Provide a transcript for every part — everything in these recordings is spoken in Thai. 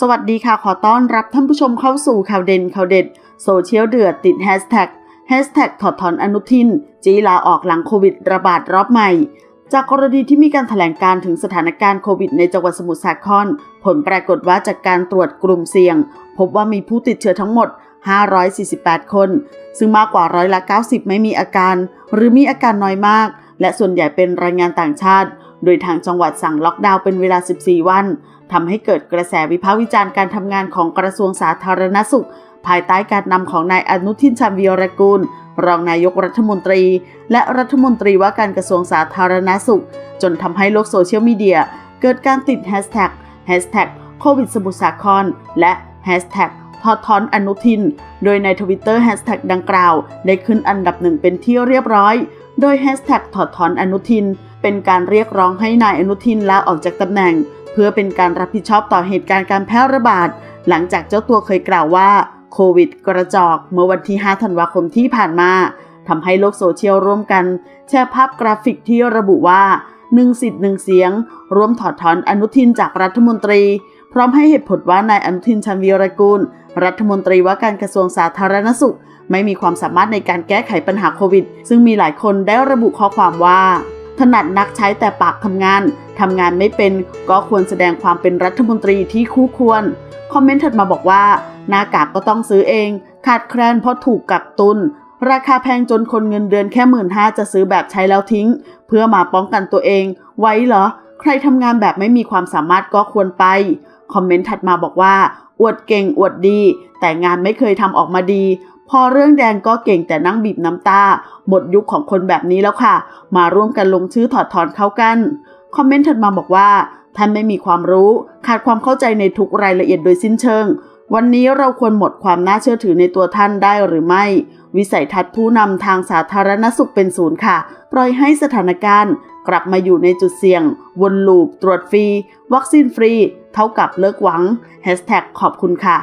สวัสดีค่ะ ขอต้อนรับท่านผู้ชมเข้าสู่ข่าวเด่นข่าวเด็ด โซเชียลเดือดติดแฮชแท็กแฮชแท็กถอดถอนอนุทิน จีลาออกหลังโควิดระบาดรอบใหม่ จากกรณีที่มีการถแถลงการถึงสถานการณ์โควิดในจังหวัดสมุทรสาคร ผลปรากฏว่าจากการตรวจกลุ่มเสี่ยง พบว่ามีผู้ติดเชื้อทั้งหมด 548 คน ซึ่งมากกว่าร้อยละ 90 ไม่มีอาการ หรือมีอาการน้อยมาก และส่วนใหญ่เป็นแรงงานต่างชาติ โดยทางจังหวัดสั่งล็อกดาวน์เป็นเวลา 14 วันทำให้เกิดกระแสวิพากษ์วิจารณ์การทำงานของกระทรวงสาธารณสุข ภายใต้การนำของนายอนุทินชาญวีรกูล รองนายกรัฐมนตรี และรัฐมนตรีว่าการกระทรวงสาธารณสุข จนทำให้โลกโซเชียลมีเดียเกิดการติดแฮชแท็กแฮชแท็กโควิดสมุทรสาครและแฮชแท็ก ถอดถอนอนุทิน โดยในทวิตเตอร์แฮชแท็กดังกล่าว ได้ขึ้นอันดับหนึ่งเป็นที่เรียบร้อย โดยแฮชแท็กถอดถอนอนุทิน เป็นการเรียกร้องให้นายอนุทินลาออกจากตำแหน่ง เพื่อเป็นการรับผิดชอบต่อเหตุการณ์การแพร่ระบาด หลังจากเจ้าตัวเคยกล่าวว่าโควิดกระจอกเมื่อวันที่ 5 ธันวาคมที่ผ่านมาทำให้โลกโซเชียลร่วมกัน แชร์ภาพกราฟิกที่ระบุว่าหนึ่งสิทธิ์หนึ่งเสียง ร่วมถอดถอนอนุทินจากรัฐมนตรี พร้อมให้เหตุผลว่านายอนุทินชาญวีรกูล รัฐมนตรีว่าการกระทรวงสาธารณสุข ไม่มีความสามารถในการแก้ไขปัญหาโควิด ซึ่งมีหลายคนได้ระบุข้อความว่า ถนัดนักใช้แต่ปากทำงานทำงานไม่เป็นก็ควรแสดงความเป็นรัฐมนตรีที่คู่ควร คอมเมนต์ถัดมาบอกว่า หน้ากากก็ต้องซื้อเอง ขาดแคลนเพราะถูกกักตุนราคาแพงจนคนเงินเดือนแค่หมื่นห้าจะซื้อแบบใช้แล้วทิ้ง เพื่อมาป้องกันตัวเอง ไว้เหรอ ใครทำงานแบบไม่มีความสามารถก็ควรไป คอมเมนต์ถัดมาบอกว่า อวดเก่งอวดดี แต่งานไม่เคยทำออกมาดี พอเรื่องแดงก็เก่งแต่นั่งบีบน้ำตา หมดยุคของคนแบบนี้แล้วค่ะ มาร่วมกันลงชื่อถอดถอนเขากัน คอมเมนต์ถัดมาบอกว่าท่านไม่มีความรู้ขาดความเข้าใจในทุกรายละเอียดโดยสิ้นเชิง วันนี้เราควรหมดความน่าเชื่อถือในตัวท่านได้หรือไม่ วิสัยทัศน์ผู้นำทางสาธารณสุขเป็นศูนย์ค่ะ ปล่อยให้สถานการณ์ กลับมาอยู่ในจุดเสี่ยง วนลูป ตรวจฟรี วัคซีนฟรี เท่ากับเลิกหวังแฮชแท็กขอบคุณค่ะ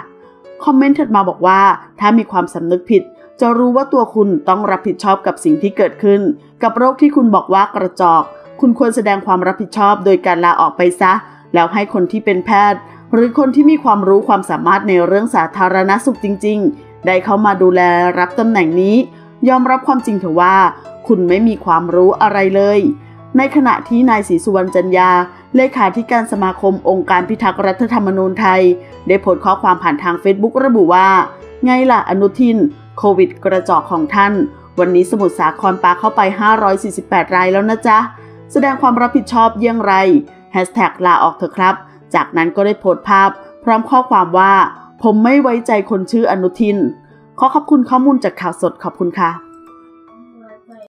คอมเมนต์ถัดมาบอกว่า ถ้ามีความสำนึกผิด จะรู้ว่าตัวคุณต้องรับผิดชอบกับสิ่งที่เกิดขึ้น กับโรคที่คุณบอกว่ากระจอก คุณควรแสดงความรับผิดชอบโดยการลาออกไปซะ แล้วให้คนที่เป็นแพทย์ หรือคนที่มีความรู้ความสามารถในเรื่องสาธารณสุขจริง ๆ ได้เข้ามาดูแลรับตำแหน่งนี้ ยอมรับความจริงเถอะว่า คุณไม่มีความรู้อะไรเลย ในขณะที่นายศรีสุวรรณจันยา เลขาธิการสมาคมองค์การพิทักษ์รัฐธรรมนูญไทย ได้โพสต์ข้อความผ่านทางเฟซบุ๊กระบุว่า ไงล่ะอนุทิน โควิดกระจอกของท่าน วันนี้สมุทรสาครปาเข้าไป 548 รายแล้วนะจ๊ะ แสดงความรับผิดชอบเยี่ยงไรแฮชแท็กลาออกเถอะครับ จากนั้นก็ได้โพสต์ภาพ พร้อมข้อความว่า ผมไม่ไว้ใจคนชื่ออนุทิน ขอขอบคุณข้อมูลจากข่าวสดขอบคุณค่ะ